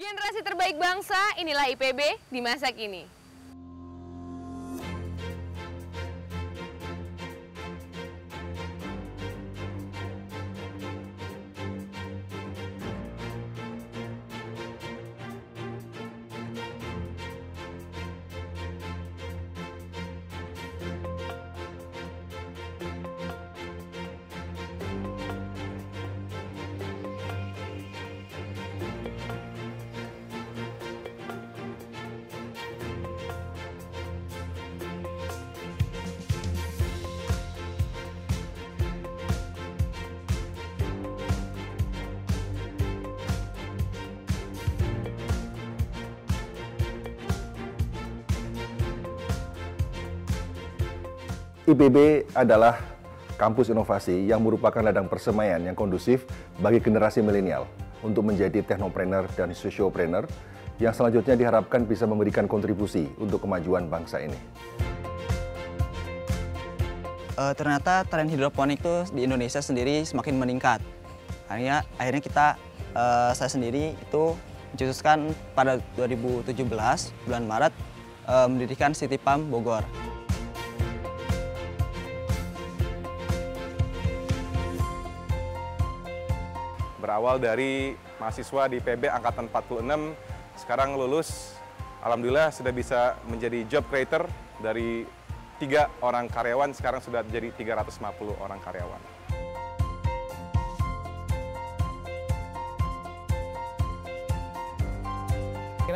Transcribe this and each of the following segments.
Generasi terbaik bangsa, inilah IPB di masa kini. IPB adalah kampus inovasi yang merupakan ladang persemaian yang kondusif bagi generasi milenial untuk menjadi teknopreneur dan sosiopreneur yang selanjutnya diharapkan bisa memberikan kontribusi untuk kemajuan bangsa ini. Uh, ternyata tren hidroponik itu di Indonesia sendiri semakin meningkat. Akhirnya, akhirnya kita, uh, saya sendiri itu mencetuskan pada 2017 bulan Maret uh, mendirikan City Pump Bogor. Berawal dari mahasiswa di PB Angkatan 46, sekarang lulus, Alhamdulillah sudah bisa menjadi job creator dari tiga orang karyawan, sekarang sudah jadi 350 orang karyawan.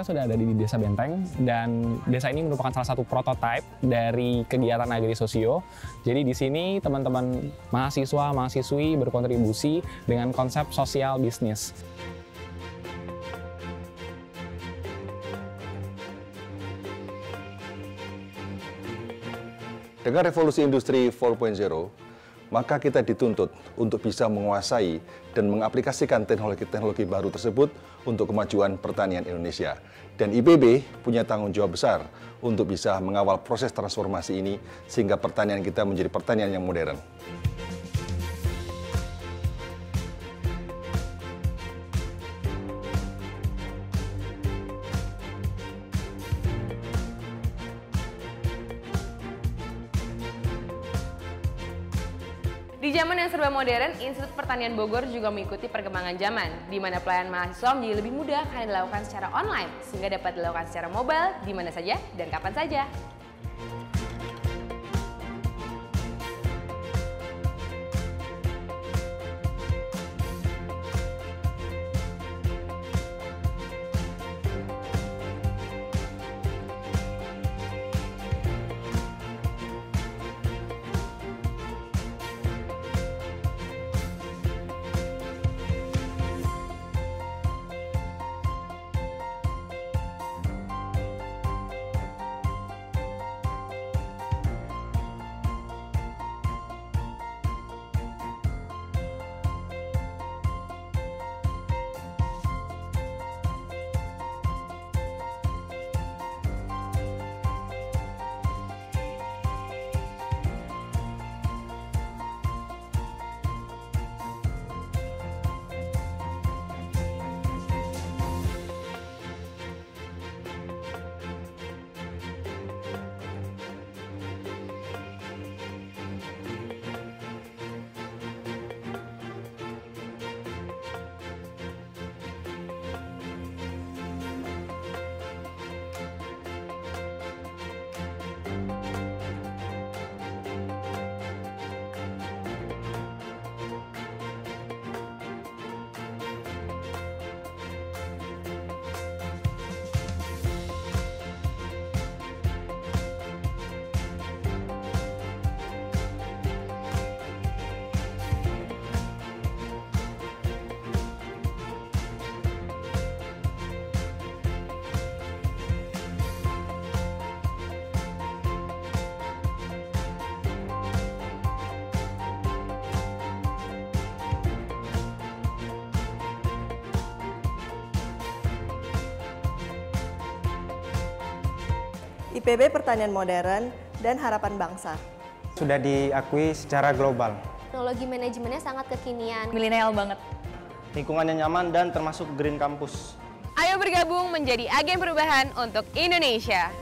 Sudah ada di Desa Benteng dan desa ini merupakan salah satu prototipe dari kegiatan Agri Sosio. Jadi di sini teman-teman mahasiswa, mahasiswi berkontribusi dengan konsep sosial bisnis. Dengan revolusi industri 4.0, maka kita dituntut untuk bisa menguasai dan mengaplikasikan teknologi-teknologi baru tersebut untuk kemajuan pertanian Indonesia. Dan IPB punya tanggung jawab besar untuk bisa mengawal proses transformasi ini sehingga pertanian kita menjadi pertanian yang modern. Di zaman yang serba modern, Institut Pertanian Bogor juga mengikuti perkembangan zaman, di mana pelayanan mahasiswa menjadi lebih mudah karena dilakukan secara online, sehingga dapat dilakukan secara mobile, di mana saja dan kapan saja. IPB Pertanian Modern, dan Harapan Bangsa. Sudah diakui secara global. Teknologi manajemennya sangat kekinian. Milenial banget. Lingkungannya nyaman dan termasuk green campus. Ayo bergabung menjadi agen perubahan untuk Indonesia.